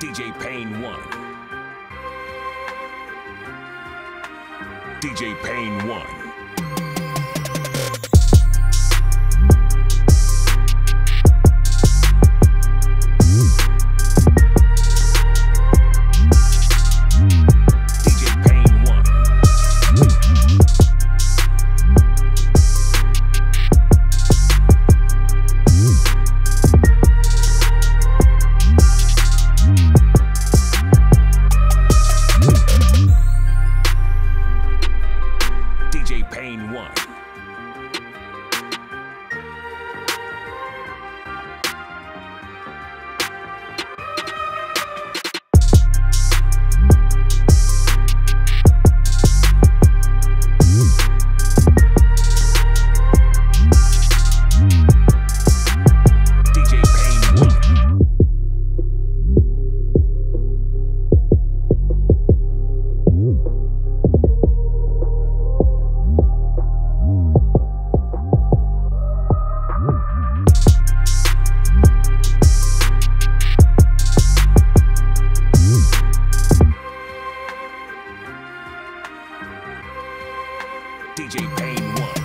DJ Payne 1. DJ Payne 1. Pain 1. Brain One.